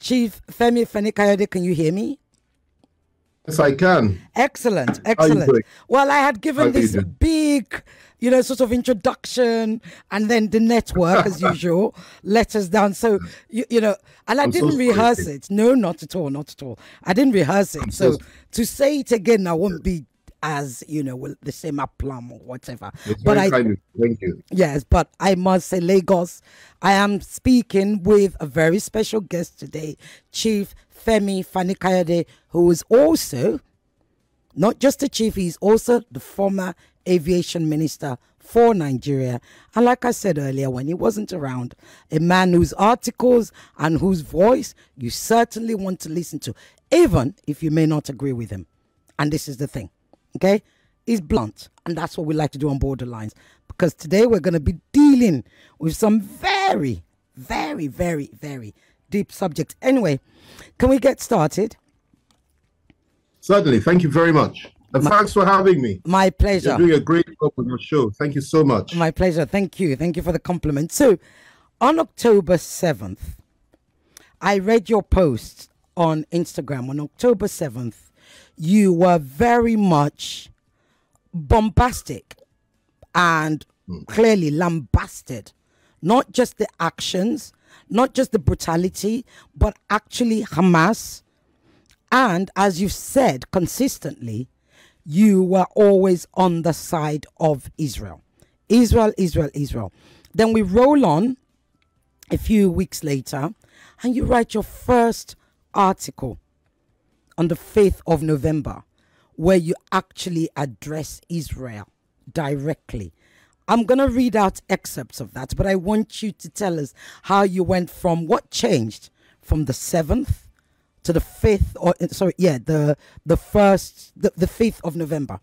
Chief Femi Fani-Kayode, can you hear me? Yes, I can. Excellent, excellent. Well, I had given this big, you know, sort of introduction, and then the network, as usual, let us down. So, you, you know, and I I'm didn't so rehearse it. No, not at all, not at all. I didn't rehearse it. So, so, to say it again, I won't be as you know the same aplomb or whatever. It's but I kind of, thank you. Yes, but I must say Lagos. I am speaking with a very special guest today, Chief Femi Fani-Kayode, who is also not just the chief, he's also the former aviation minister for Nigeria. And like I said earlier, when he wasn't around, a man whose articles and whose voice you certainly want to listen to, even if you may not agree with him. And this is the thing, okay? He's blunt, and that's what we like to do on Borderlines. Because today we're going to be dealing with some very, very, very, very deep subject. Anyway, can we get started? Certainly. Thank you very much. And my, thanks for having me. My pleasure. You're doing a great job on your show. Thank you so much. My pleasure. Thank you. Thank you for the compliment. So, on October 7th, I read your post on Instagram. On October 7th, you were very much bombastic and mm. clearly lambasted, not just the actions, not just the brutality, but actually Hamas. And as you've said consistently, you were always on the side of Israel. Israel, Israel, Israel. Then we roll on a few weeks later and you write your first article on the 5th of November where you actually address Israel directly. I'm going to read out excerpts of that, but I want you to tell us how you went from what changed from the 7th to the 5th or sorry, yeah, the the 1st the, the 5th of November.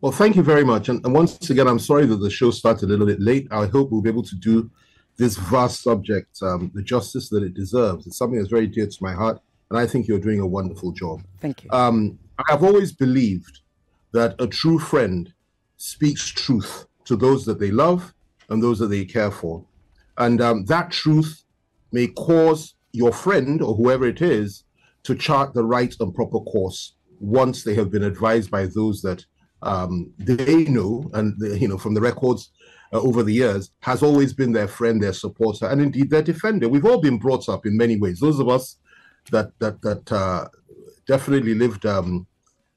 Well, thank you very much. And, and once again, I'm sorry that the show started a little bit late. I hope we'll be able to do this vast subject um, the justice that it deserves. It's something that's very dear to my heart, and I think you're doing a wonderful job. Thank you. Um, I've always believed that a true friend speaks truth to those that they love and those that they care for. And um, that truth may cause your friend or whoever it is to chart the right and proper course once they have been advised by those that um, they know and you know from the records uh, over the years has always been their friend, their supporter, and indeed their defender. We've all been brought up in many ways. Those of us that that that uh, definitely lived um,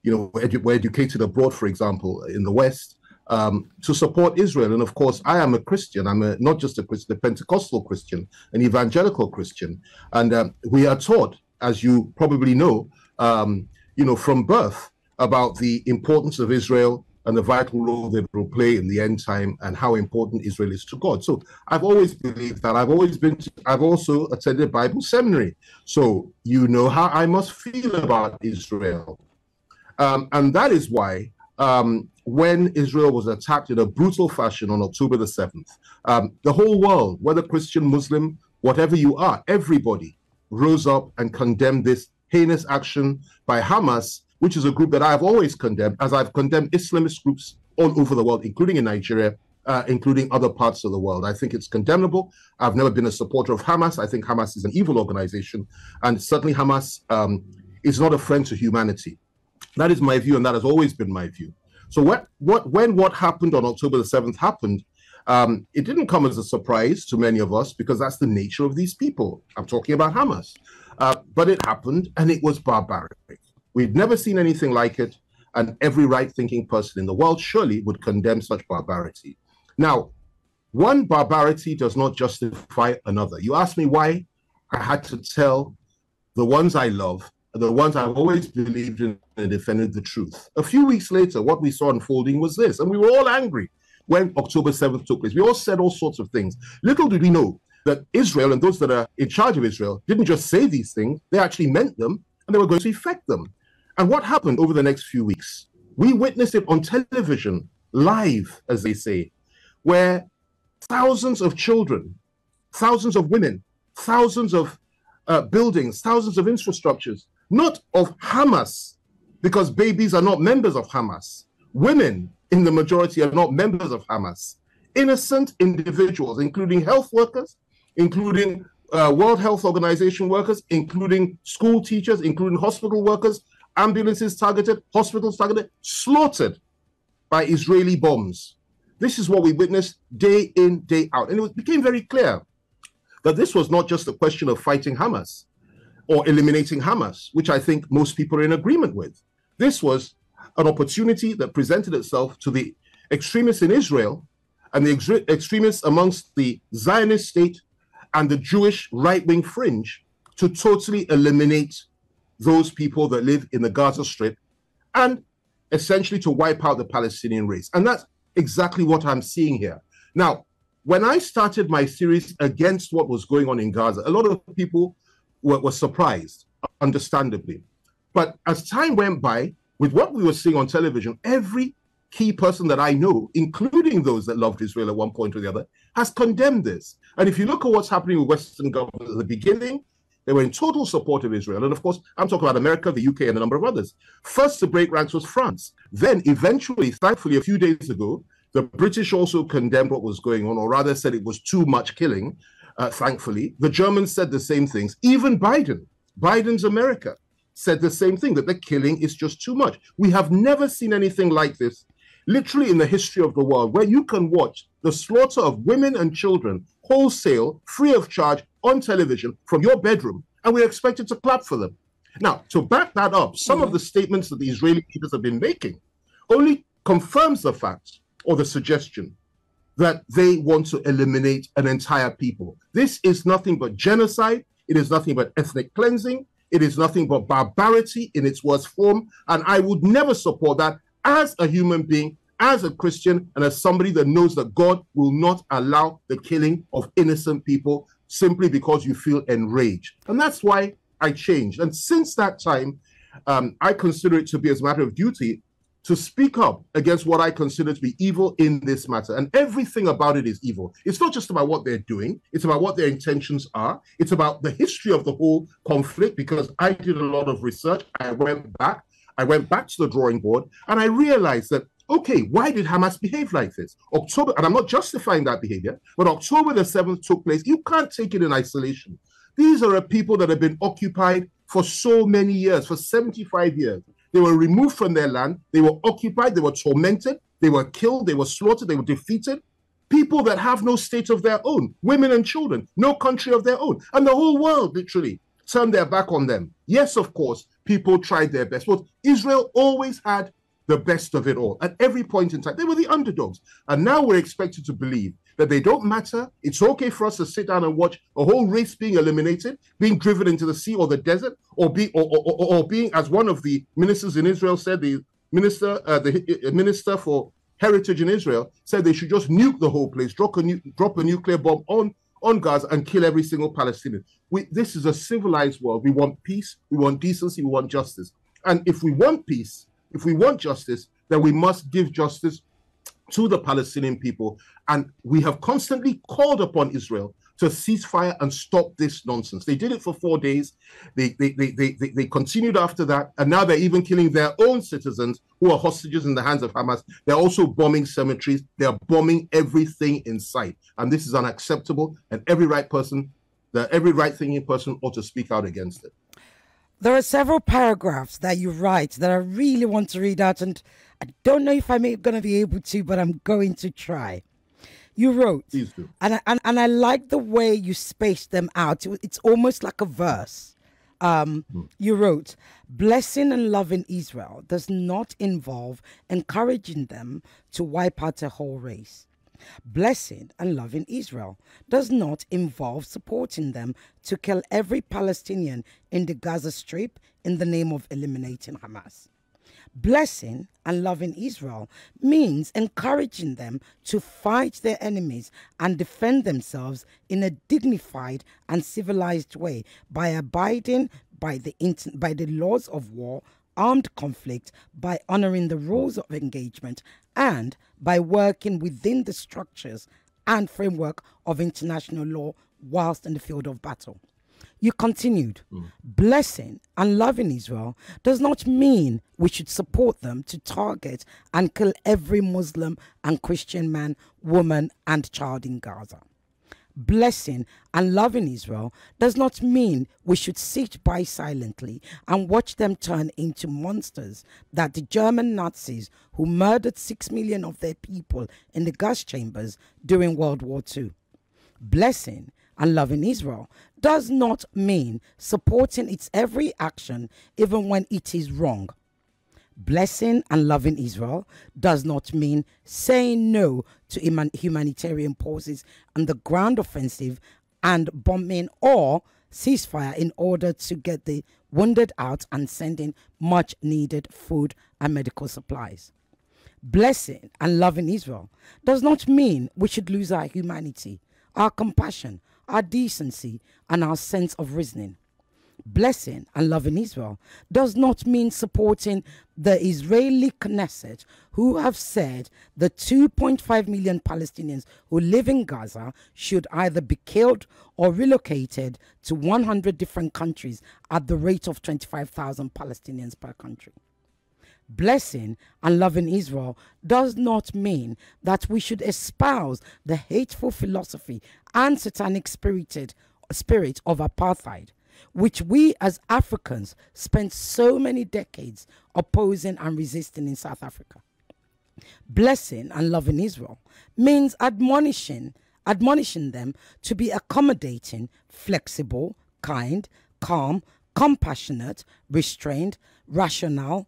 you know, edu- were educated abroad, for example, in the West, um, to support Israel. And of course, I am a Christian. I'm a, not just a Christian, a Pentecostal Christian, an evangelical Christian. And um, we are taught, as you probably know, um, you know, from birth about the importance of Israel and the vital role they will play in the end time and how important Israel is to God. So I've always believed that. I've always been, to, I've also attended Bible seminary. So you know how I must feel about Israel. Um, and that is why um, when Israel was attacked in a brutal fashion on October the 7th, um, the whole world, whether Christian, Muslim, whatever you are, everybody rose up and condemned this heinous action by Hamas, which is a group that I've always condemned, as I've condemned Islamist groups all over the world, including in Nigeria, uh, including other parts of the world. I think it's condemnable. I've never been a supporter of Hamas. I think Hamas is an evil organization. And certainly, Hamas um, is not a friend to humanity. That is my view, and that has always been my view. So what, what, when what happened on October the 7th happened, um, it didn't come as a surprise to many of us because that's the nature of these people. I'm talking about Hamas. Uh, but it happened and it was barbaric. We'd never seen anything like it. And every right thinking person in the world surely would condemn such barbarity. Now, one barbarity does not justify another. You ask me why I had to tell the ones I love the ones I've always believed in and defended the truth. A few weeks later, what we saw unfolding was this, and we were all angry when October 7th took place. We all said all sorts of things. Little did we know that Israel and those that are in charge of Israel didn't just say these things, they actually meant them and they were going to effect them. And what happened over the next few weeks? We witnessed it on television, live, as they say, where thousands of children, thousands of women, thousands of uh, buildings, thousands of infrastructures not of Hamas, because babies are not members of Hamas. Women, in the majority, are not members of Hamas. Innocent individuals, including health workers, including uh, World Health Organization workers, including school teachers, including hospital workers, ambulances targeted, hospitals targeted, slaughtered by Israeli bombs. This is what we witnessed day in, day out. And it became very clear that this was not just a question of fighting Hamas or eliminating Hamas, which I think most people are in agreement with. This was an opportunity that presented itself to the extremists in Israel and the extremists amongst the Zionist state and the Jewish right wing fringe to totally eliminate those people that live in the Gaza Strip and essentially to wipe out the Palestinian race. And that's exactly what I'm seeing here. Now, when I started my series against what was going on in Gaza, a lot of people were, were surprised, understandably. But as time went by, with what we were seeing on television, every key person that I know, including those that loved Israel at one point or the other, has condemned this. And if you look at what's happening with Western governments at the beginning, they were in total support of Israel. And of course, I'm talking about America, the UK, and a number of others. First to break ranks was France. Then, eventually, thankfully, a few days ago, the British also condemned what was going on, or rather said it was too much killing, uh, thankfully. The Germans said the same things. Even Biden, Biden's America, said the same thing that the killing is just too much. We have never seen anything like this, literally in the history of the world, where you can watch the slaughter of women and children wholesale, free of charge, on television from your bedroom, and we're expected to clap for them. Now, to back that up, some of the statements that the Israeli leaders have been making only confirms the fact or the suggestion that they want to eliminate an entire people. This is nothing but genocide. It is nothing but ethnic cleansing. It is nothing but barbarity in its worst form. And I would never support that as a human being, as a Christian, and as somebody that knows that God will not allow the killing of innocent people simply because you feel enraged. And that's why I changed. And since that time, um, I consider it to be as a matter of duty to speak up against what I consider to be evil in this matter. And everything about it is evil. It's not just about what they're doing, it's about what their intentions are. It's about the history of the whole conflict because I did a lot of research. I went back. I went back to the drawing board and I realized that okay, why did Hamas behave like this? October, and I'm not justifying that behavior, but October the 7th took place. You can't take it in isolation. These are people that have been occupied for so many years, for 75 years. They were removed from their land, they were occupied, they were tormented, they were killed, they were slaughtered, they were defeated. People that have no state of their own, women and children, no country of their own. And the whole world literally turned their back on them. Yes, of course, people tried their best, but Israel always had the best of it all at every point in time. They were the underdogs. And now we're expected to believe that they don't matter. It's okay for us to sit down and watch a whole race being eliminated, being driven into the sea or the desert, or be or, or, or, or being, as one of the ministers in Israel said, the minister, uh, the uh, minister for heritage in Israel said they should just nuke the whole place, drop a, nu- drop a nuclear bomb on on Gaza and kill every single Palestinian. We, this is a civilized world. We want peace, we want decency, we want justice. And if we want peace, if we want justice, then we must give justice to the Palestinian people. And we have constantly called upon Israel to cease fire and stop this nonsense. They did it for four days. They, they, they, they, they, continued after that. And now they're even killing their own citizens who are hostages in the hands of Hamas. They're also bombing cemeteries. They're bombing everything in sight. And this is unacceptable. And every right person, the every right thinking person ought to speak out against it. There are several paragraphs that you write that I really want to read out, and I don't know if I'm going to be able to, but I'm going to try. You wrote, and I, and, and I like the way you spaced them out. It's almost like a verse. Um, mm. You wrote, blessing and loving Israel does not involve encouraging them to wipe out a whole race. Blessing and loving Israel does not involve supporting them to kill every Palestinian in the Gaza Strip in the name of eliminating Hamas. Blessing and loving Israel means encouraging them to fight their enemies and defend themselves in a dignified and civilized way by abiding by the, by the laws of war armed conflict by honoring the rules of engagement and by working within the structures and framework of international law whilst in the field of battle. You continued, mm. blessing and loving Israel does not mean we should support them to target and kill every Muslim and Christian man, woman, and child in Gaza. Blessing and loving Israel does not mean we should sit by silently and watch them turn into monsters that the German Nazis who murdered 6 million of their people in the gas chambers during World War II. Blessing and loving Israel does not mean supporting its every action even when it is wrong blessing and loving Israel does not mean saying no to humanitarian pauses and the ground offensive and bombing or ceasefire in order to get the wounded out and sending much needed food and medical supplies. Blessing and loving Israel does not mean we should lose our humanity, our compassion, our decency, and our sense of reasoning blessing and loving Israel does not mean supporting the Israeli Knesset, who have said the 2.5 million Palestinians who live in Gaza should either be killed or relocated to 100 different countries at the rate of 25,000 Palestinians per country. Blessing and loving Israel does not mean that we should espouse the hateful philosophy and satanic spirited spirit of apartheid which we as Africans spent so many decades opposing and resisting in South Africa. Blessing and loving Israel means admonishing, admonishing them to be accommodating, flexible, kind, calm, compassionate, restrained, rational,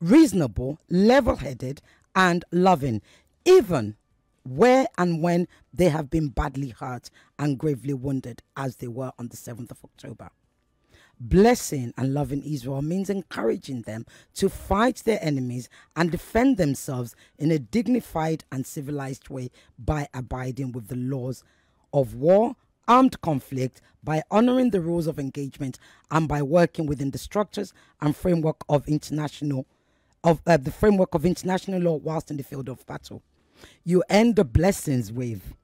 reasonable, level headed, and loving, even where and when they have been badly hurt and gravely wounded, as they were on the 7th of October. Blessing and loving Israel means encouraging them to fight their enemies and defend themselves in a dignified and civilized way by abiding with the laws of war, armed conflict, by honoring the rules of engagement, and by working within the structures and framework of international of uh, the framework of international law whilst in the field of battle. You end the blessings with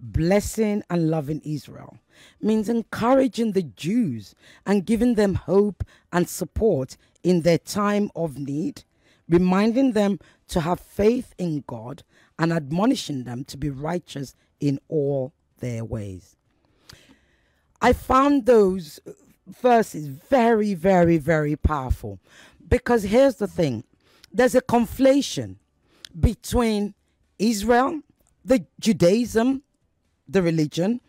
blessing and loving Israel means encouraging the Jews and giving them hope and support in their time of need, reminding them to have faith in God and admonishing them to be righteous in all their ways. I found those verses very, very, very powerful because here's the thing there's a conflation between Israel, the Judaism, the religion,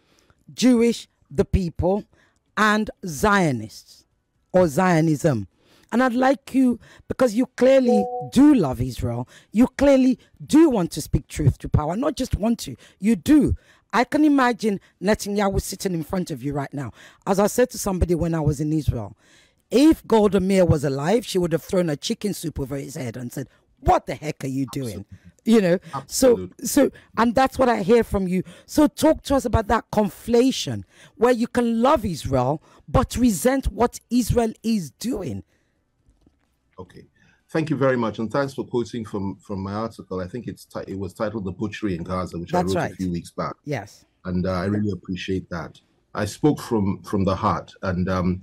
Jewish, the people, and Zionists or Zionism. And I'd like you, because you clearly do love Israel, you clearly do want to speak truth to power. Not just want to, you do. I can imagine Netanyahu sitting in front of you right now. As I said to somebody when I was in Israel, if Golda Meir was alive, she would have thrown a chicken soup over his head and said, What the heck are you doing? You know Absolutely. so so and that's what i hear from you. So talk to us about that conflation where you can love israel but resent what israel is doing. Okay. Thank you very much and thanks for quoting from from my article. I think it's it was titled the butchery in gaza which that's i wrote right. a few weeks back. Yes. And uh, i really appreciate that. I spoke from from the heart and um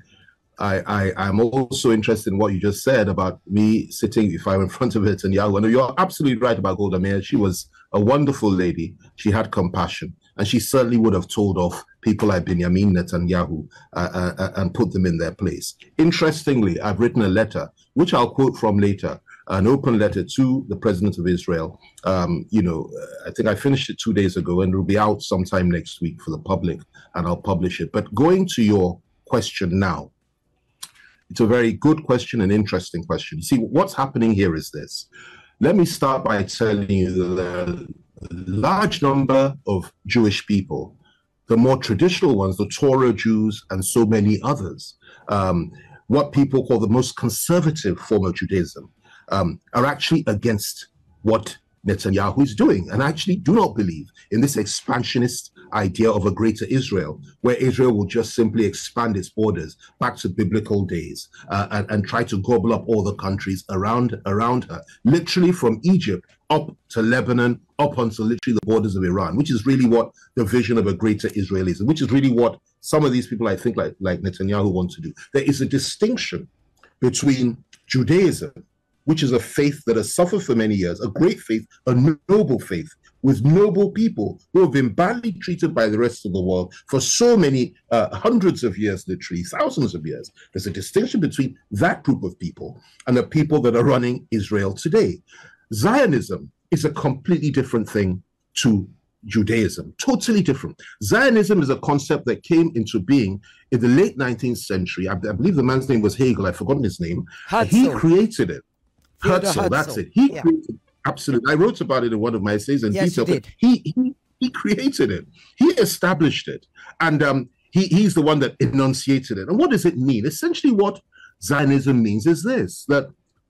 I, I am also interested in what you just said about me sitting if I'm in front of it and Netanyahu. you're absolutely right about Golda Meir. She was a wonderful lady. She had compassion, and she certainly would have told off people like Benjamin Netanyahu uh, uh, uh, and put them in their place. Interestingly, I've written a letter, which I'll quote from later, an open letter to the president of Israel. Um, you know, I think I finished it two days ago, and it'll be out sometime next week for the public, and I'll publish it. But going to your question now it's a very good question and interesting question. See, what's happening here is this. Let me start by telling you that a large number of Jewish people, the more traditional ones, the Torah Jews and so many others, um, what people call the most conservative form of Judaism, um, are actually against what Netanyahu is doing and actually do not believe in this expansionist idea of a greater Israel, where Israel will just simply expand its borders back to biblical days uh, and, and try to gobble up all the countries around around her, literally from Egypt up to Lebanon, up onto literally the borders of Iran, which is really what the vision of a greater Israel is, which is really what some of these people, I think, like, like Netanyahu, want to do. There is a distinction between Judaism, which is a faith that has suffered for many years, a great faith, a noble faith, with noble people who have been badly treated by the rest of the world for so many uh, hundreds of years, literally thousands of years. There's a distinction between that group of people and the people that are running Israel today. Zionism is a completely different thing to Judaism. Totally different. Zionism is a concept that came into being in the late 19th century. I, I believe the man's name was Hegel. I've forgotten his name. He created it. Herzl, that's it. He yeah. created absolutely. I wrote about it in one of my essays in yes, detail. But he, he he created it. He established it, and um, he he's the one that enunciated it. And what does it mean? Essentially, what Zionism means is this: that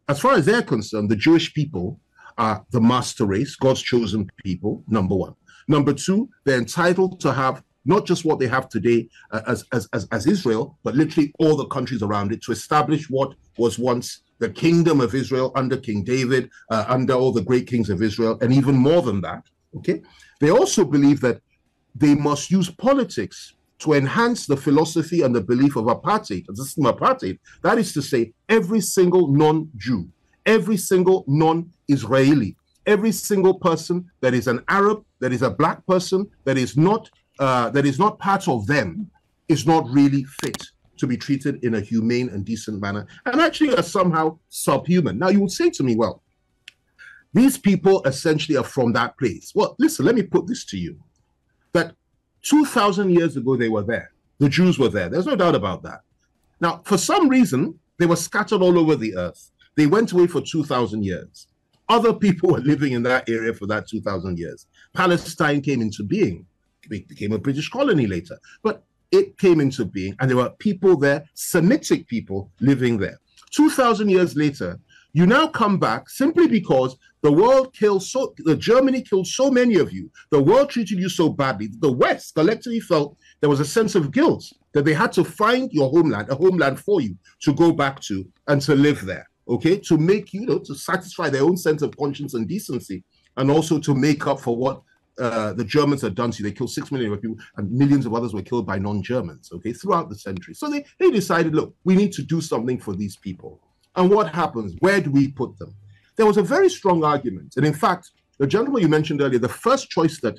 as far as they're concerned, the Jewish people are the master race, God's chosen people. Number one. Number two, they're entitled to have not just what they have today uh, as, as, as, as Israel, but literally all the countries around it to establish what was once the kingdom of Israel under King David, uh, under all the great kings of Israel, and even more than that. Okay. They also believe that they must use politics to enhance the philosophy and the belief of apartheid, the system of apartheid. That is to say, every single non Jew, every single non Israeli, every single person that is an Arab, that is a black person, that is not uh, that is not part of them, is not really fit to be treated in a humane and decent manner, and actually are somehow subhuman. Now, you would say to me, well, these people essentially are from that place. Well, listen, let me put this to you that 2,000 years ago, they were there. The Jews were there. There's no doubt about that. Now, for some reason, they were scattered all over the earth. They went away for 2,000 years. Other people were living in that area for that 2,000 years. Palestine came into being, it became a British colony later. But it came into being, and there were people there, Semitic people living there. 2,000 years later, you now come back simply because the world killed so, the Germany killed so many of you. The world treated you so badly. The West collectively felt there was a sense of guilt that they had to find your homeland, a homeland for you to go back to and to live there. Okay, to make you know to satisfy their own sense of conscience and decency, and also to make up for what uh, the Germans had done to you. They killed six million people, and millions of others were killed by non-Germans. Okay, throughout the century. So they they decided, look, we need to do something for these people. And what happens? Where do we put them? There was a very strong argument, and in fact, the gentleman you mentioned earlier, the first choice that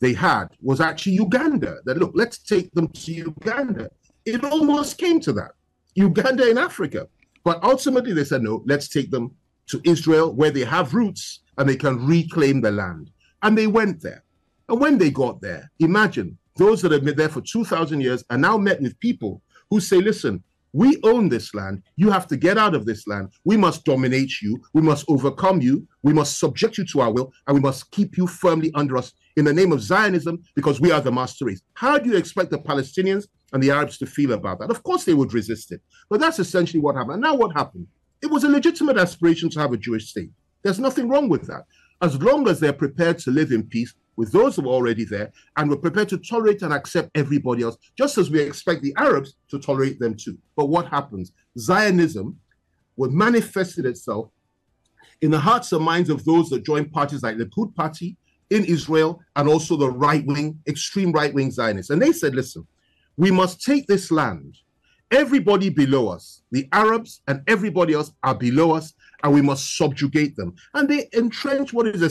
they had was actually Uganda. That look, let's take them to Uganda. It almost came to that. Uganda in Africa. But ultimately, they said, no, let's take them to Israel where they have roots and they can reclaim the land. And they went there. And when they got there, imagine those that have been there for 2,000 years are now met with people who say, listen, we own this land. You have to get out of this land. We must dominate you. We must overcome you. We must subject you to our will. And we must keep you firmly under us in the name of Zionism because we are the master race. How do you expect the Palestinians and the Arabs to feel about that? Of course, they would resist it. But that's essentially what happened. And now, what happened? It was a legitimate aspiration to have a Jewish state. There's nothing wrong with that as long as they're prepared to live in peace with those who are already there and we're prepared to tolerate and accept everybody else, just as we expect the Arabs to tolerate them too. But what happens? Zionism will manifested itself in the hearts and minds of those that join parties like the Likud Party in Israel and also the right wing, extreme right wing Zionists. And they said, listen, we must take this land. Everybody below us, the Arabs and everybody else are below us, and we must subjugate them. And they entrench what is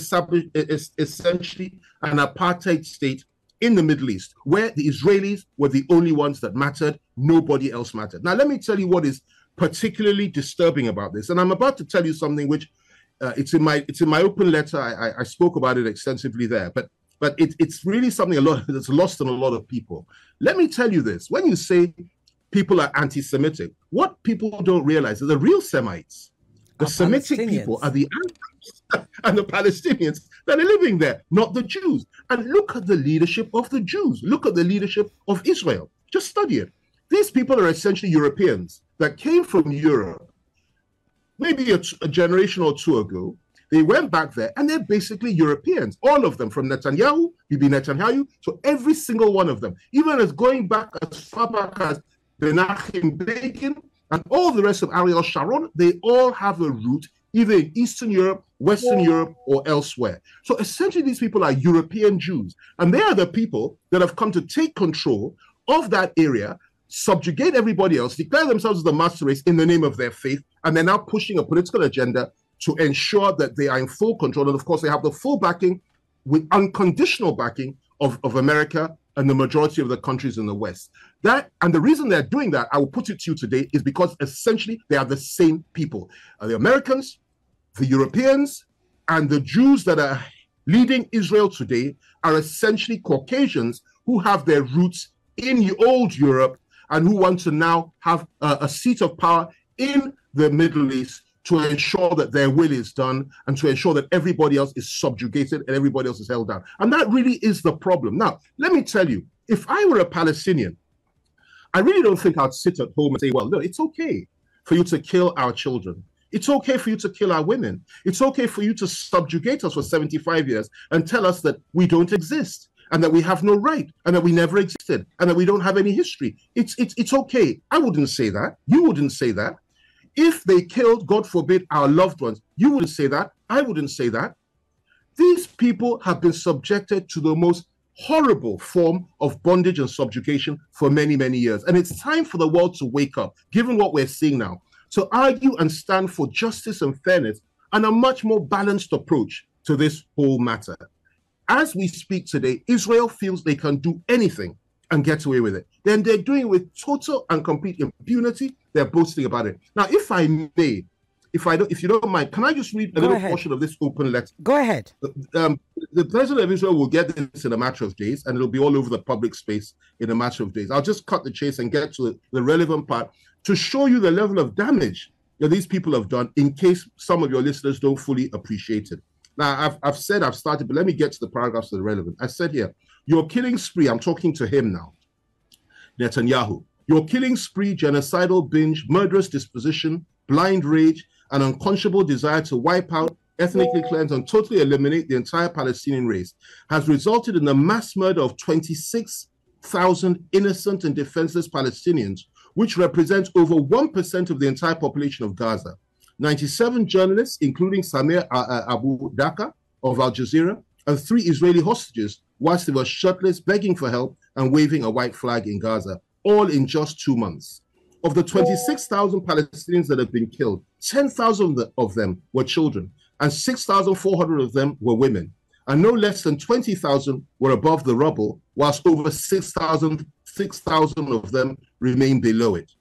essentially an apartheid state in the Middle East, where the Israelis were the only ones that mattered, nobody else mattered. Now, let me tell you what is particularly disturbing about this, and I'm about to tell you something which uh, it's in my it's in my open letter. I, I, I spoke about it extensively there, but but it, it's really something a lot that's lost on a lot of people. Let me tell you this: when you say people are anti-Semitic, what people don't realize is the real Semites the Semitic people are the Arabs and the Palestinians that are living there, not the Jews. And look at the leadership of the Jews. Look at the leadership of Israel. Just study it. These people are essentially Europeans that came from Europe maybe a, a generation or two ago. They went back there and they're basically Europeans, all of them, from Netanyahu, Bibi Netanyahu, to every single one of them, even as going back as far back as Menachem Begin and all the rest of Ariel Sharon, they all have a root either in Eastern Europe, Western yeah. Europe, or elsewhere. So essentially, these people are European Jews, and they are the people that have come to take control of that area, subjugate everybody else, declare themselves as the master race in the name of their faith, and they're now pushing a political agenda to ensure that they are in full control. And of course, they have the full backing with unconditional backing of, of America and the majority of the countries in the West. That and the reason they're doing that, I will put it to you today, is because essentially they are the same people. Uh, the Americans, the Europeans, and the Jews that are leading Israel today are essentially Caucasians who have their roots in old Europe and who want to now have a, a seat of power in the Middle East to ensure that their will is done and to ensure that everybody else is subjugated and everybody else is held down. And that really is the problem. Now, let me tell you, if I were a Palestinian, I really don't think I'd sit at home and say, well, look, it's okay for you to kill our children. It's okay for you to kill our women. It's okay for you to subjugate us for 75 years and tell us that we don't exist and that we have no right and that we never existed and that we don't have any history. It's it's it's okay. I wouldn't say that. You wouldn't say that. If they killed, God forbid, our loved ones, you wouldn't say that. I wouldn't say that. These people have been subjected to the most horrible form of bondage and subjugation for many, many years. And it's time for the world to wake up, given what we're seeing now, to argue and stand for justice and fairness and a much more balanced approach to this whole matter. As we speak today, Israel feels they can do anything and get away with it. Then they're doing it with total and complete impunity. They're boasting about it. Now, if I may, if I don't, if you don't mind, can I just read a Go little ahead. portion of this open letter? Go ahead. Um, the president of Israel will get this in a matter of days, and it'll be all over the public space in a matter of days. I'll just cut the chase and get to the, the relevant part to show you the level of damage that these people have done, in case some of your listeners don't fully appreciate it. Now, I've, I've said I've started, but let me get to the paragraphs that are relevant. I said here, your killing spree, I'm talking to him now, Netanyahu. Your killing spree, genocidal binge, murderous disposition, blind rage, and unconscionable desire to wipe out, ethnically cleanse, and totally eliminate the entire Palestinian race has resulted in the mass murder of 26,000 innocent and defenseless Palestinians, which represents over 1% of the entire population of Gaza. 97 journalists, including Samir uh, uh, Abu Daqqa of Al Jazeera, and three Israeli hostages whilst they were shirtless, begging for help, and waving a white flag in Gaza, all in just two months. Of the 26,000 Palestinians that have been killed, 10,000 of them were children, and 6,400 of them were women. And no less than 20,000 were above the rubble, whilst over 6,000 6, of them remain below it.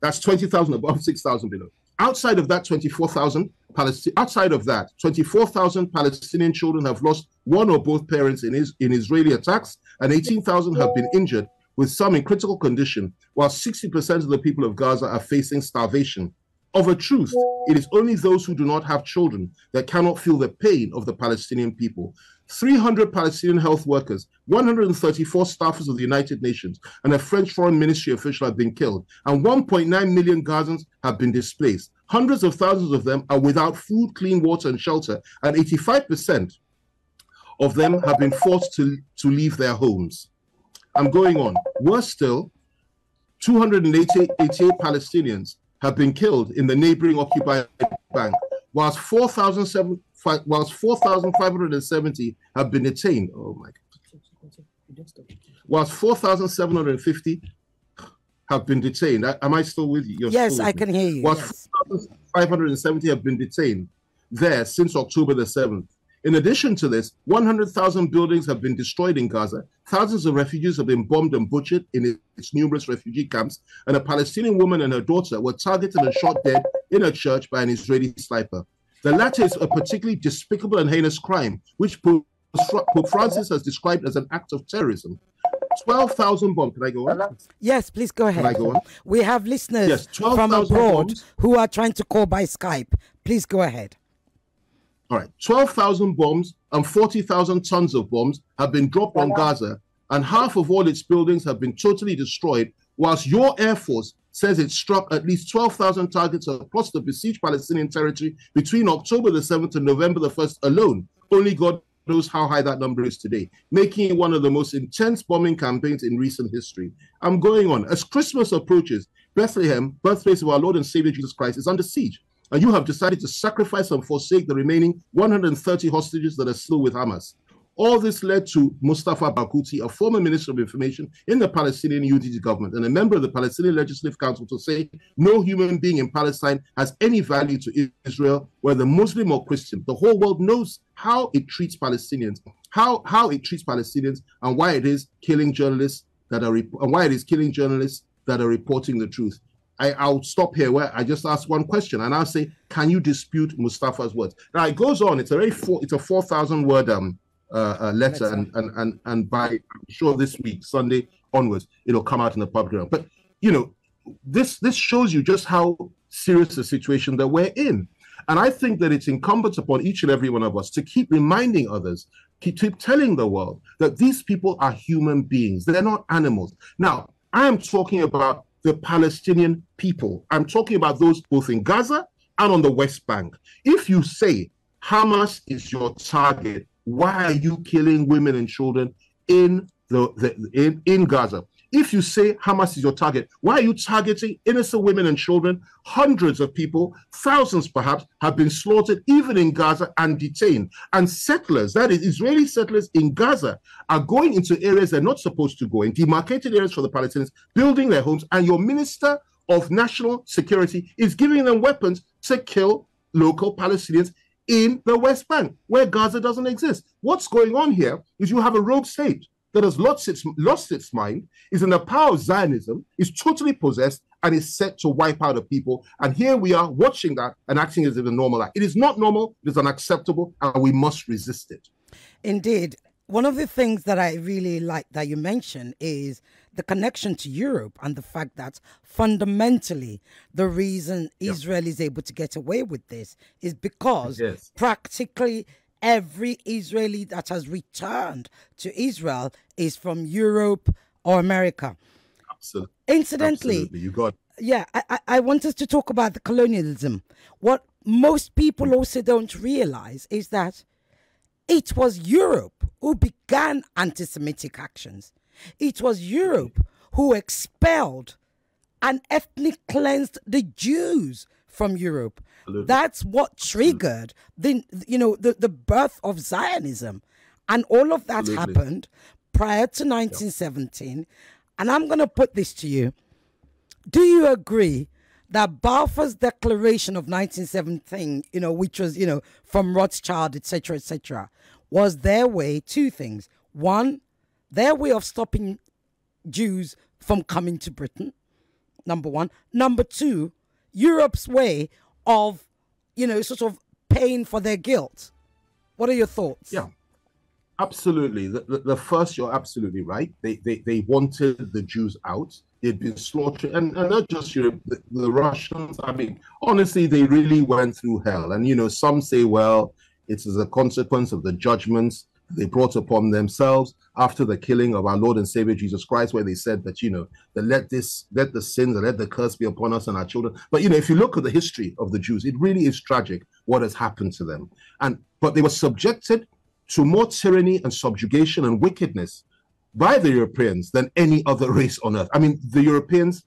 That's 20,000 above, 6,000 below. Outside of that 24,000, Palestine, outside of that, 24,000 Palestinian children have lost one or both parents in, is, in Israeli attacks, and 18,000 have been injured, with some in critical condition, while 60% of the people of Gaza are facing starvation. Of a truth, it is only those who do not have children that cannot feel the pain of the Palestinian people. 300 Palestinian health workers, 134 staffers of the United Nations, and a French foreign ministry official have been killed, and 1.9 million Gazans have been displaced. Hundreds of thousands of them are without food, clean water, and shelter, and 85% of them have been forced to, to leave their homes. I'm going on. Worse still, 288 Palestinians have been killed in the neighboring occupied bank, whilst 4,007 whilst 4,570 have been detained. Oh my God. Whilst 4,750 have been detained. Am I still with you? You're yes, I can hear you. Whilst yes. 570 have been detained there since October the 7th. In addition to this, 100,000 buildings have been destroyed in Gaza. Thousands of refugees have been bombed and butchered in its numerous refugee camps. And a Palestinian woman and her daughter were targeted and shot dead in a church by an Israeli sniper. The latter is a particularly despicable and heinous crime, which Pope Francis has described as an act of terrorism. 12,000 bombs. Can I go on? Yes, please go ahead. Can I go on? We have listeners yes, from abroad bombs. who are trying to call by Skype. Please go ahead. All right. 12,000 bombs and 40,000 tons of bombs have been dropped on Gaza, and half of all its buildings have been totally destroyed, whilst your Air Force says it struck at least 12,000 targets across the besieged Palestinian territory between October the 7th and November the 1st alone. Only God knows how high that number is today, making it one of the most intense bombing campaigns in recent history. I'm going on. As Christmas approaches, Bethlehem, birthplace of our Lord and Savior Jesus Christ, is under siege. And you have decided to sacrifice and forsake the remaining 130 hostages that are still with Hamas. All this led to Mustafa Barghouti, a former Minister of Information in the Palestinian Unity government and a member of the Palestinian Legislative Council, to say no human being in Palestine has any value to Israel, whether Muslim or Christian. The whole world knows how it treats Palestinians, how how it treats Palestinians and why it is killing journalists that are and why it is killing journalists that are reporting the truth. I, I'll stop here where I just ask one question and I'll say, can you dispute Mustafa's words? Now it goes on. It's a very four, it's a four thousand word um uh, uh, letter, and, and and and by I'm sure this week Sunday onwards it'll come out in the public realm. But you know, this this shows you just how serious the situation that we're in. And I think that it's incumbent upon each and every one of us to keep reminding others, keep, keep telling the world that these people are human beings. They're not animals. Now, I am talking about the Palestinian people. I'm talking about those both in Gaza and on the West Bank. If you say Hamas is your target, why are you killing women and children in the, the in, in Gaza? If you say Hamas is your target, why are you targeting innocent women and children? Hundreds of people, thousands perhaps, have been slaughtered even in Gaza and detained. And settlers, that is, Israeli settlers in Gaza, are going into areas they're not supposed to go in, demarcated areas for the Palestinians, building their homes. And your minister of national security is giving them weapons to kill local Palestinians in the West Bank, where Gaza doesn't exist. What's going on here is you have a rogue state that has lost its, lost its mind, is in the power of Zionism, is totally possessed, and is set to wipe out a people. And here we are watching that and acting as if it's a normal. Act. It is not normal, it is unacceptable, and we must resist it. Indeed. One of the things that I really like that you mentioned is the connection to Europe and the fact that fundamentally the reason Israel is able to get away with this is because yes. practically every Israeli that has returned to Israel is from Europe or America. Absolutely. Incidentally, Absolutely. you got. Yeah, I, I want us to talk about the colonialism. What most people also don't realize is that it was Europe who began anti Semitic actions. It was Europe who expelled and ethnic cleansed the Jews from Europe. Absolutely. That's what triggered the you know the, the birth of Zionism. And all of that Absolutely. happened prior to 1917. Yep. And I'm going to put this to you. Do you agree that Balfour's declaration of 1917, you know, which was, you know, from Rothschild, etc., etc., was their way, two things. One, their way of stopping Jews from coming to Britain, number one. Number two, Europe's way of, you know, sort of paying for their guilt. What are your thoughts? Yeah, absolutely. The, the, the first, you're absolutely right. They, they, they wanted the Jews out. They'd been slaughtered, and, and not just Europe, the, the Russians. I mean, honestly, they really went through hell. And, you know, some say, well, it's as a consequence of the judgments they brought upon themselves after the killing of our Lord and Savior Jesus Christ, where they said that, you know, that let this, let the sins, let the curse be upon us and our children. But, you know, if you look at the history of the Jews, it really is tragic what has happened to them. And, but they were subjected to more tyranny and subjugation and wickedness by the Europeans than any other race on earth. I mean, the Europeans,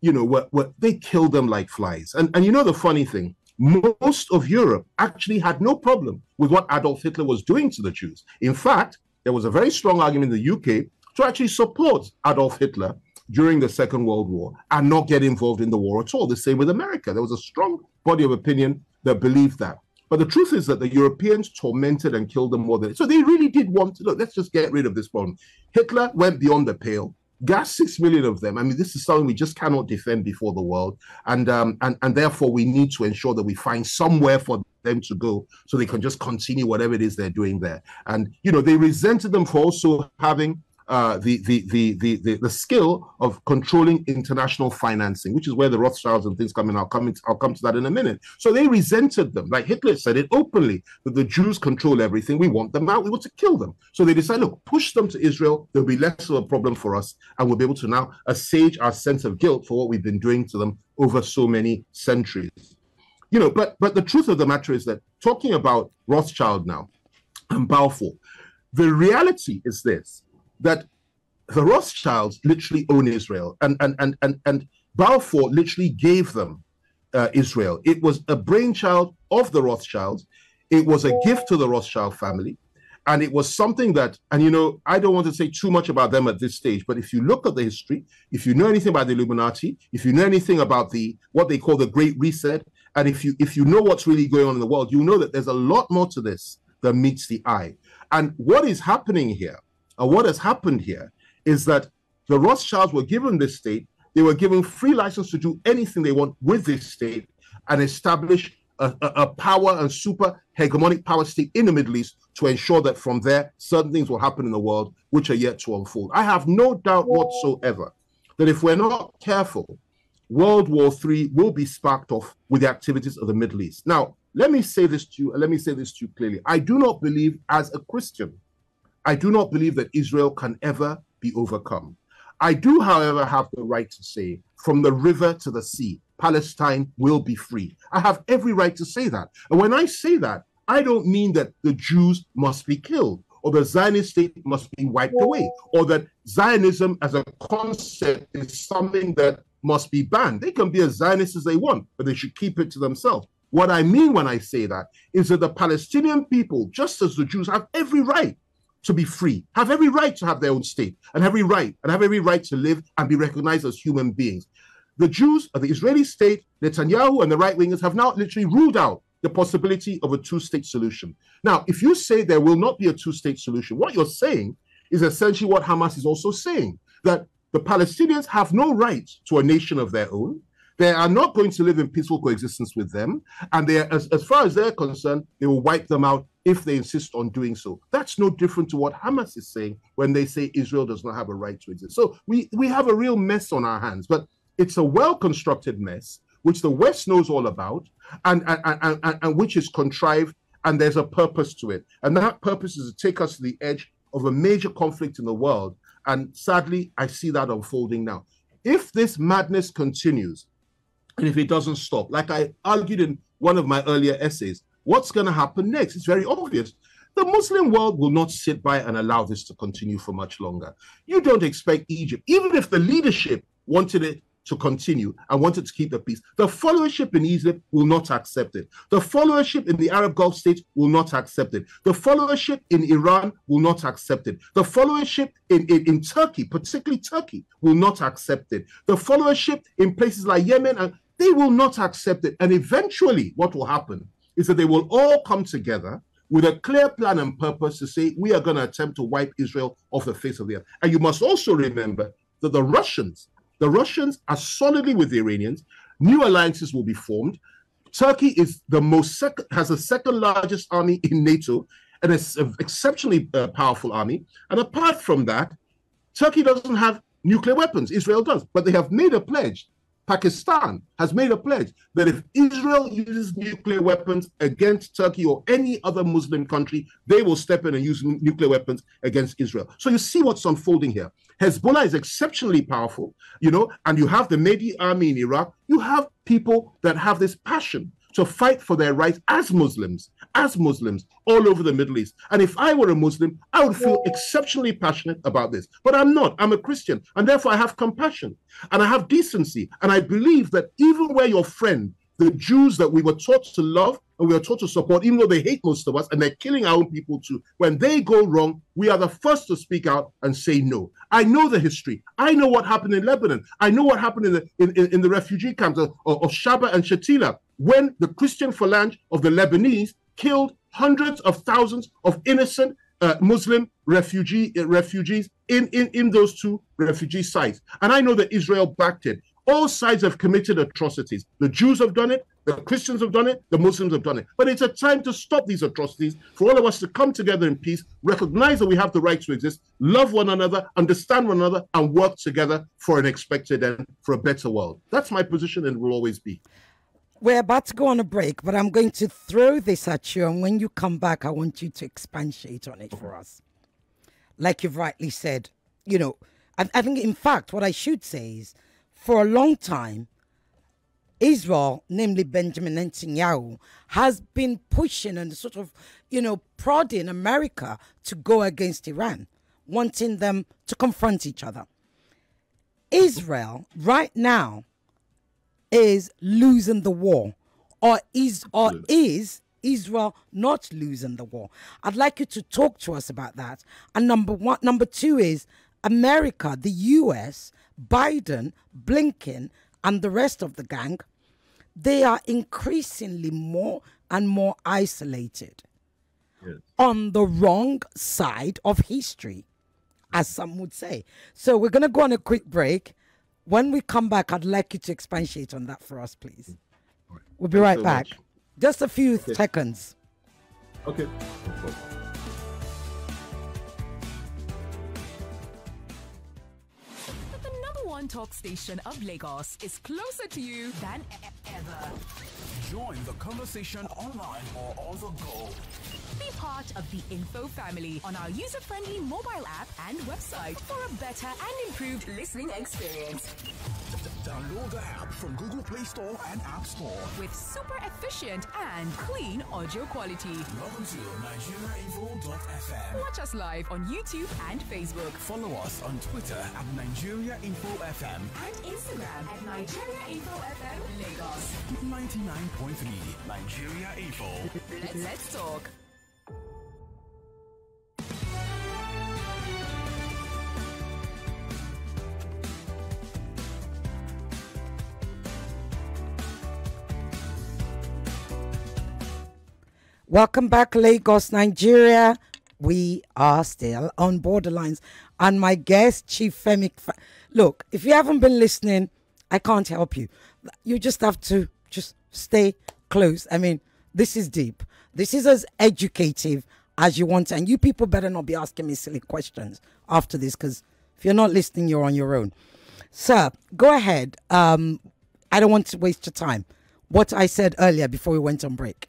you know, were, were they killed them like flies. And, and you know, the funny thing, most of Europe actually had no problem with what Adolf Hitler was doing to the Jews. In fact, there was a very strong argument in the UK to actually support Adolf Hitler during the Second World War and not get involved in the war at all. The same with America. There was a strong body of opinion that believed that. But the truth is that the Europeans tormented and killed them more than so they really did want to look, let's just get rid of this problem. Hitler went beyond the pale gas six million of them. I mean, this is something we just cannot defend before the world, and um, and and therefore we need to ensure that we find somewhere for them to go so they can just continue whatever it is they're doing there. And you know, they resented them for also having uh, the, the, the, the, the, the skill of controlling international financing, which is where the Rothschilds and things come in. I'll come, I'll come to that in a minute. So they resented them. Like Hitler said it openly that the Jews control everything. We want them out. We want to kill them. So they decided, look, push them to Israel. There'll be less of a problem for us. And we'll be able to now assuage our sense of guilt for what we've been doing to them over so many centuries. You know, but but the truth of the matter is that talking about Rothschild now and Balfour, the reality is this that the Rothschilds literally own Israel, and and and and and Balfour literally gave them uh, Israel. It was a brainchild of the Rothschilds. It was a gift to the Rothschild family, and it was something that. And you know, I don't want to say too much about them at this stage, but if you look at the history, if you know anything about the Illuminati, if you know anything about the what they call the Great Reset, and if you if you know what's really going on in the world, you know that there's a lot more to this than meets the eye. And what is happening here, and what has happened here, is that the Rothschilds were given this state, they were given free license to do anything they want with this state and establish a, a, a, power and super hegemonic power state in the Middle East to ensure that from there certain things will happen in the world which are yet to unfold. I have no doubt whatsoever that if we're not careful, World War III will be sparked off with the activities of the Middle East. Now, let me say this to you, let me say this to you clearly. I do not believe, as a Christian, I do not believe that Israel can ever be overcome. I do, however, have the right to say, from the river to the sea, Palestine will be free. I have every right to say that. And when I say that, I don't mean that the Jews must be killed or the Zionist state must be wiped away or that Zionism as a concept is something that must be banned. They can be as Zionist as they want, but they should keep it to themselves. What I mean when I say that is that the Palestinian people, just as the Jews, have every right to be free, have every right to have their own state, and every right, and have every right to live and be recognized as human beings. The Jews of the Israeli state, Netanyahu and the right wingers have now literally ruled out the possibility of a two state solution. Now, if you say there will not be a two state solution, what you're saying is essentially what Hamas is also saying that the Palestinians have no right to a nation of their own. They are not going to live in peaceful coexistence with them. And they as, as far as they're concerned, they will wipe them out if they insist on doing so. That's no different to what Hamas is saying when they say Israel does not have a right to exist. So we, we have a real mess on our hands, but it's a well constructed mess, which the West knows all about and, and, and, and, and which is contrived, and there's a purpose to it. And that purpose is to take us to the edge of a major conflict in the world. And sadly, I see that unfolding now. If this madness continues, and if it doesn't stop, like I argued in one of my earlier essays, what's going to happen next? It's very obvious. The Muslim world will not sit by and allow this to continue for much longer. You don't expect Egypt, even if the leadership wanted it to continue and wanted to keep the peace. The followership in Egypt will not accept it. The followership in the Arab Gulf states will not accept it. The followership in Iran will not accept it. The followership in, in, in Turkey, particularly Turkey, will not accept it. The followership in places like Yemen, and they will not accept it. And eventually, what will happen is that they will all come together with a clear plan and purpose to say, we are going to attempt to wipe Israel off the face of the earth. And you must also remember that the Russians the Russians are solidly with the Iranians. New alliances will be formed. Turkey is the most has the second largest army in NATO and it's an exceptionally uh, powerful army. And apart from that, Turkey doesn't have nuclear weapons. Israel does, but they have made a pledge Pakistan has made a pledge that if Israel uses nuclear weapons against Turkey or any other Muslim country, they will step in and use nuclear weapons against Israel. So you see what's unfolding here. Hezbollah is exceptionally powerful, you know, and you have the Mahdi army in Iraq. You have people that have this passion to fight for their rights as Muslims, as Muslims all over the Middle East. And if I were a Muslim, I would feel exceptionally passionate about this. But I'm not. I'm a Christian. And therefore, I have compassion and I have decency. And I believe that even where your friend, the Jews that we were taught to love and we are taught to support, even though they hate most of us and they're killing our own people too. When they go wrong, we are the first to speak out and say no. I know the history. I know what happened in Lebanon. I know what happened in the in, in, in the refugee camps of, of Sabra and Shatila when the Christian phalange of the Lebanese killed hundreds of thousands of innocent uh, Muslim refugee uh, refugees in, in, in those two refugee sites. And I know that Israel backed it. All sides have committed atrocities. The Jews have done it, the Christians have done it, the Muslims have done it. But it's a time to stop these atrocities, for all of us to come together in peace, recognize that we have the right to exist, love one another, understand one another, and work together for an expected end, for a better world. That's my position and will always be we're about to go on a break, but I'm going to throw this at you. And when you come back, I want you to expatiate on it for us. Like you've rightly said, you know, I, I think, in fact, what I should say is for a long time, Israel, namely Benjamin Netanyahu, has been pushing and sort of, you know, prodding America to go against Iran, wanting them to confront each other. Israel, right now, is losing the war or is or is Israel not losing the war? I'd like you to talk to us about that. And number one, number two is America, the US, Biden, Blinken, and the rest of the gang, they are increasingly more and more isolated. yes. on the wrong side of history, as some would say. So we're going to go on a quick break. When we come back, I'd like you to expatiate on that for us, please. Right. We'll be Thanks right so back. Much. Just a few okay. seconds. Okay. One talk station of Lagos is closer to you than ever. Join the conversation online or on the go. Be part of the Info family on our user friendly mobile app and website for a better and improved listening experience. Download the app from Google Play Store and App Store. With super efficient and clean audio quality. On to NigeriaInfo.fm. Watch us live on YouTube and Facebook. Follow us on Twitter at NigeriaInfoFM. And Instagram at NigeriaInfoFM Lagos. 99.3 Nigeria Info. Let's, let's talk. Welcome back, Lagos, Nigeria. We are still on borderlines. And my guest, Chief Femi. Look, if you haven't been listening, I can't help you. You just have to just stay close. I mean, this is deep. This is as educative as you want. And you people better not be asking me silly questions after this because if you're not listening, you're on your own. Sir, go ahead. Um, I don't want to waste your time. What I said earlier before we went on break.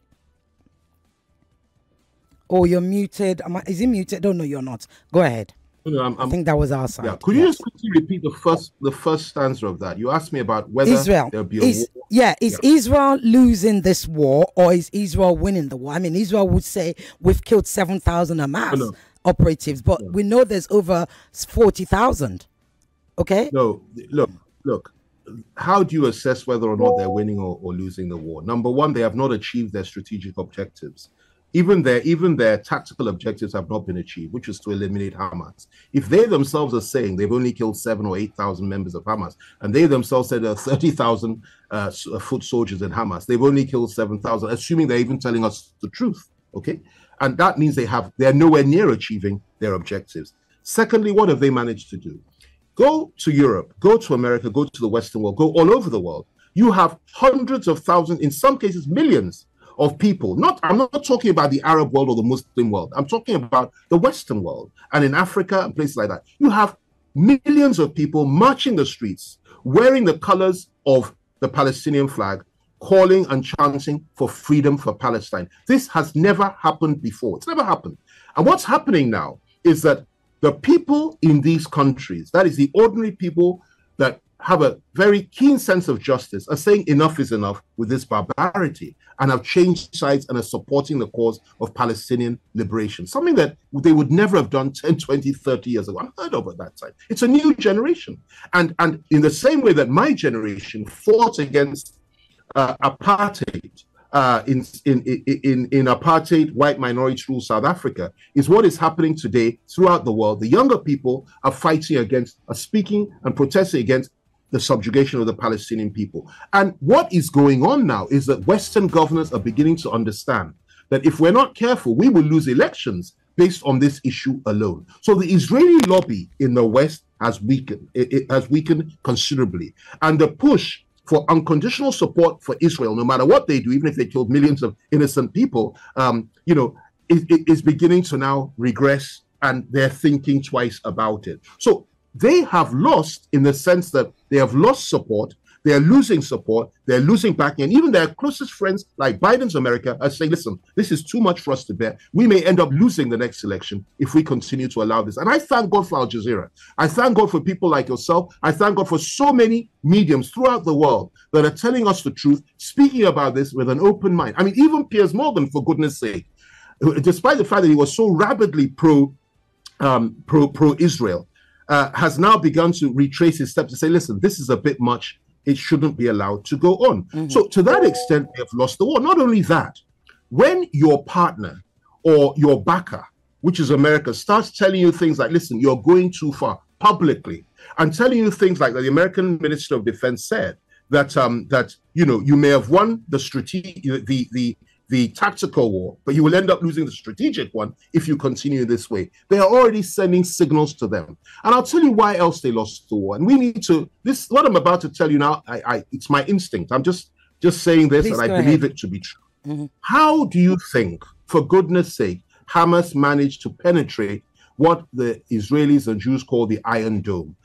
Oh, you're muted. I, is he muted? Don't know you're not. Go ahead. No, I'm, I'm, i think that was our side. Yeah. Could yes. you just quickly repeat the first the first stanza of that? You asked me about whether Israel there'll be a is, war. Yeah, is yeah. Israel losing this war or is Israel winning the war? I mean, Israel would say we've killed seven thousand Hamas no, no. operatives, but we know there's over forty thousand. Okay. No, look, look. How do you assess whether or not they're winning or, or losing the war? Number one, they have not achieved their strategic objectives even their even their tactical objectives have not been achieved, which is to eliminate Hamas. If they themselves are saying they've only killed seven or eight thousand members of Hamas, and they themselves said there are thirty thousand uh, uh, foot soldiers in Hamas, they've only killed seven thousand, assuming they're even telling us the truth. Okay, and that means they have they are nowhere near achieving their objectives. Secondly, what have they managed to do? Go to Europe, go to America, go to the Western world, go all over the world. You have hundreds of thousands, in some cases millions, of people. Not I'm not talking about the Arab world or the Muslim world. I'm talking about the Western world and in Africa and places like that. You have millions of people marching the streets wearing the colors of the Palestinian flag, calling and chanting for freedom for Palestine. This has never happened before. It's never happened. And what's happening now is that the people in these countries, that is the ordinary people that have a very keen sense of justice, are saying enough is enough with this barbarity and have changed sides and are supporting the cause of Palestinian liberation, something that they would never have done 10, 20, 30 years ago, unheard of at that time. It's a new generation. And, and in the same way that my generation fought against uh, apartheid, uh, in, in, in, in apartheid, white minority rule South Africa, is what is happening today throughout the world. The younger people are fighting against, are speaking and protesting against the subjugation of the Palestinian people. And what is going on now is that Western governors are beginning to understand that if we're not careful, we will lose elections based on this issue alone. So the Israeli lobby in the West has weakened. It, it has weakened considerably, and the push for unconditional support for Israel, no matter what they do, even if they killed millions of innocent people, um, you know, is, is beginning to now regress, and they're thinking twice about it. So they have lost in the sense that they have lost support. They are losing support. They're losing backing. And even their closest friends, like Biden's America, are saying, listen, this is too much for us to bear. We may end up losing the next election if we continue to allow this. And I thank God for Al Jazeera. I thank God for people like yourself. I thank God for so many mediums throughout the world that are telling us the truth, speaking about this with an open mind. I mean, even Piers Morgan, for goodness sake, despite the fact that he was so rabidly pro um, pro pro Israel, uh, has now begun to retrace his steps to say, listen, this is a bit much. It shouldn't be allowed to go on. Mm-hmm. So, to that extent, we have lost the war. Not only that, when your partner or your backer, which is America, starts telling you things like, listen, you're going too far publicly, and telling you things like that the American Minister of Defense said that um, that you know you may have won the strategic the the the tactical war, but you will end up losing the strategic one if you continue this way. They are already sending signals to them. And I'll tell you why else they lost the war. And we need to this what I'm about to tell you now, I, I it's my instinct. I'm just just saying this Please and I believe ahead. it to be true. Mm-hmm. How do you think, for goodness sake, Hamas managed to penetrate what the Israelis and Jews call the Iron Dome?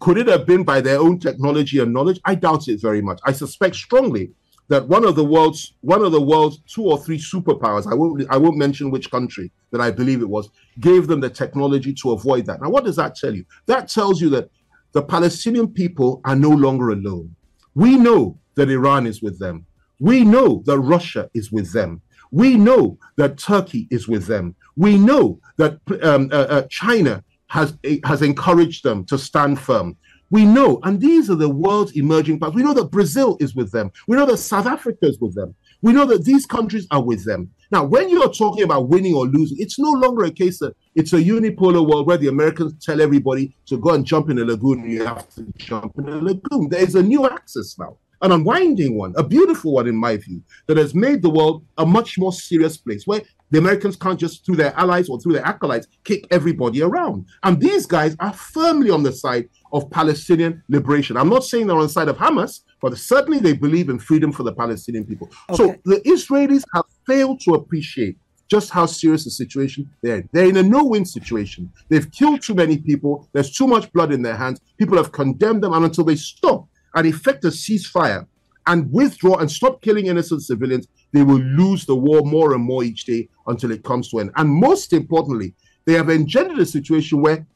Could it have been by their own technology and knowledge? I doubt it very much. I suspect strongly that one of the world's one of the world's two or three superpowers, I won't I won't mention which country that I believe it was, gave them the technology to avoid that. Now, what does that tell you? That tells you that the Palestinian people are no longer alone. We know that Iran is with them. We know that Russia is with them. We know that Turkey is with them. We know that um, uh, uh, China has has encouraged them to stand firm. We know, and these are the world's emerging powers. We know that Brazil is with them. We know that South Africa is with them. We know that these countries are with them. Now, when you're talking about winning or losing, it's no longer a case that it's a unipolar world where the Americans tell everybody to go and jump in a lagoon you have to jump in a lagoon. There is a new axis now, an unwinding one, a beautiful one, in my view, that has made the world a much more serious place where the Americans can't just, through their allies or through their acolytes, kick everybody around. And these guys are firmly on the side of Palestinian liberation. I'm not saying they're on the side of Hamas, but certainly they believe in freedom for the Palestinian people. So the Israelis have failed to appreciate just how serious the situation they're in. They're in a no-win situation. They've killed too many people. There's too much blood in their hands. People have condemned them, and until they stop and effect a ceasefire and withdraw and stop killing innocent civilians, they will lose the war more and more each day until it comes to an end. And most importantly, they have engendered a situation where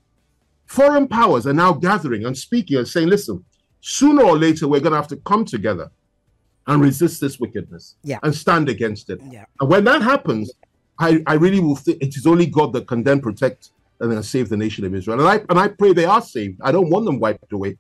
foreign powers are now gathering and speaking and saying, listen, sooner or later we're going to have to come together and resist this wickedness Yeah. and stand against it. Yeah. And when that happens, I, I really will think it is only God that can then protect and then save the nation of Israel. And I and I pray they are saved. I don't want them wiped away.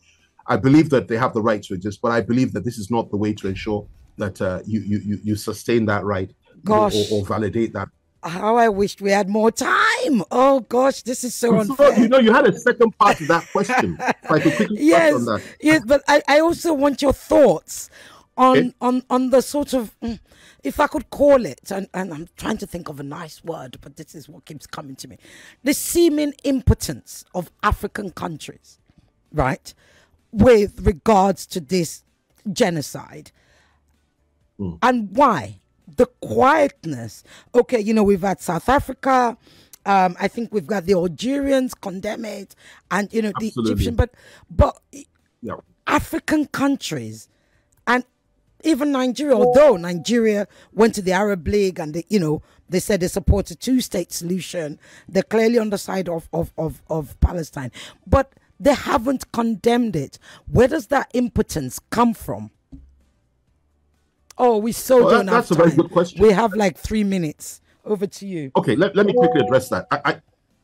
I believe that they have the right to exist, but I believe that this is not the way to ensure that uh, you, you you sustain that right or- Gosh. or, or validate that. How I wished we had more time. Oh gosh, this is so So, unfair. you know, you had a second part to that question. If I could quickly yes, on that. yes, but I, I also want your thoughts on Okay. on on the sort of mm, if I could call it, and, and I'm trying to think of a nice word, but this is what keeps coming to me. The seeming impotence of African countries, right, with regards to this genocide. And why? The quietness. Okay, you know, we've had South Africa. Um, I think we've got the Algerians condemn it, and you know the Egyptian. But but Yeah. African countries and even Nigeria, although Nigeria went to the Arab League and they, you know they said they support a two-state solution, they're clearly on the side of of, of, of Palestine, but they haven't condemned it. Where does that impotence come from? Oh, we so Well, don't have that's a very good question. We have like three minutes. Over to you. Okay, let, let me quickly address that. I, I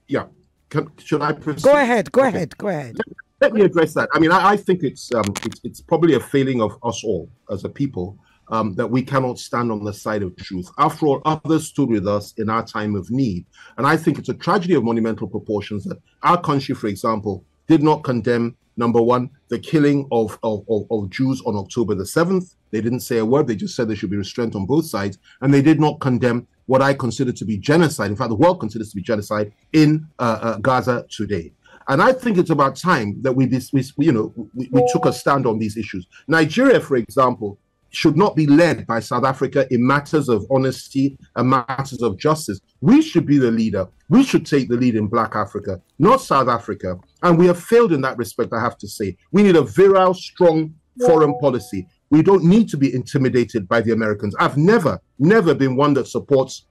yeah. Can, should I proceed? Go ahead. Go Okay. ahead. Go ahead. Let me address that. I mean, I, I think it's um it's, it's probably a failing of us all as a people um, that we cannot stand on the side of truth. After all, others stood with us in our time of need, and I think it's a tragedy of monumental proportions that our country, for example, did not condemn number one the killing of of, of, of Jews on October the seventh. They didn't say a word. They just said there should be restraint on both sides, and they did not condemn what I consider to be genocide. In fact, the world considers to be genocide in uh, uh, Gaza today. And I think it's about time that we, this, we you know, we, we took a stand on these issues. Nigeria, for example, should not be led by South Africa in matters of honesty and matters of justice. We should be the leader. We should take the lead in Black Africa, not South Africa. And we have failed in that respect, I have to say. We need a virile, strong foreign policy. We don't need to be intimidated by the Americans. I've never, never been one that supports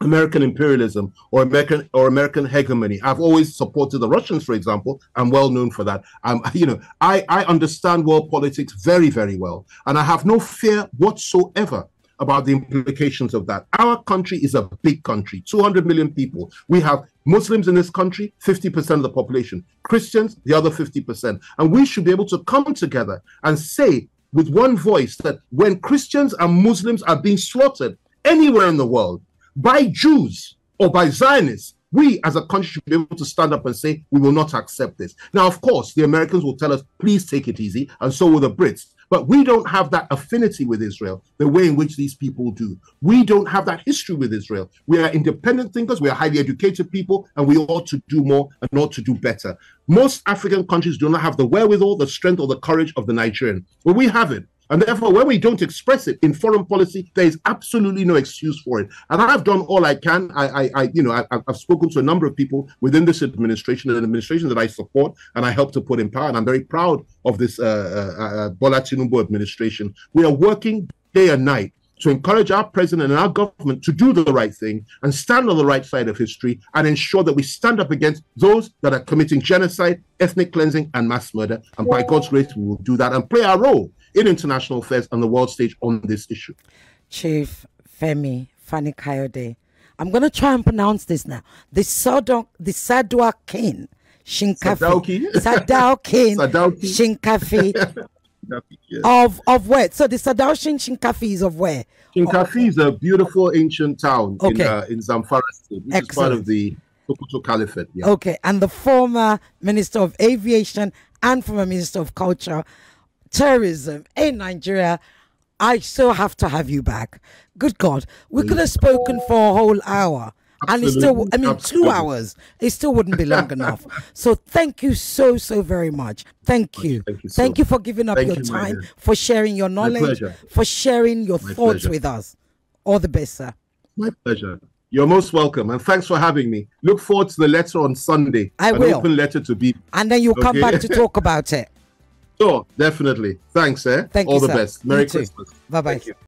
American imperialism or American or American hegemony. I've always supported the Russians, for example. I'm well known for that. Um, you know, I, I understand world politics very, very well, and I have no fear whatsoever about the implications of that. Our country is a big country, 200 million people. We have Muslims in this country, 50% of the population, Christians, the other 50%. And we should be able to come together and say with one voice that when Christians and Muslims are being slaughtered anywhere in the world, by Jews or by Zionists, we as a country should be able to stand up and say, we will not accept this. Now, of course, the Americans will tell us, please take it easy, and so will the Brits. But we don't have that affinity with Israel the way in which these people do. We don't have that history with Israel. We are independent thinkers, we are highly educated people, and we ought to do more and ought to do better. Most African countries do not have the wherewithal, the strength, or the courage of the Nigerian. But we have it. And therefore, when we don't express it in foreign policy, there is absolutely no excuse for it. And I've done all I can. I, I, I you know, I, have spoken to a number of people within this administration, an administration that I support and I help to put in power. And I'm very proud of this uh, uh, uh, Bola Tinubu administration. We are working day and night to encourage our president and our government to do the right thing and stand on the right side of history and ensure that we stand up against those that are committing genocide, ethnic cleansing, and mass murder. And by God's grace, we will do that and play our role in international affairs and the world stage on this issue. Chief Femi Fani Kayode, I'm going to try and pronounce this now. The Sadok, the Sadwa King Shinkafi, Sadao Shinkafi. yes. Of of where? So the Sadao Shinkafi is of where? Shinkafi is a beautiful ancient town okay. in, uh, in Zamfara state, which Excellent. is part of the Sokoto Caliphate. Yeah. Okay, and the former Minister of Aviation and former Minister of Culture tourism in Nigeria. I still have to have you back. Good God, we could have spoken for a whole hour. And it's still, I mean, Absolutely. two hours, it still wouldn't be long enough. So thank you so, so very much. Thank you. Thank you, so thank you for giving up your you, time, for sharing your knowledge, for sharing your my thoughts pleasure. with us. All the best, sir. My pleasure. You're most welcome, and thanks for having me. Look forward to the letter on Sunday. I an will. Open letter to be. And then you'll okay? come back to talk about it. Sure, definitely. Thanks, eh? Thank All you, the sir. best. Merry Christmas. Bye bye.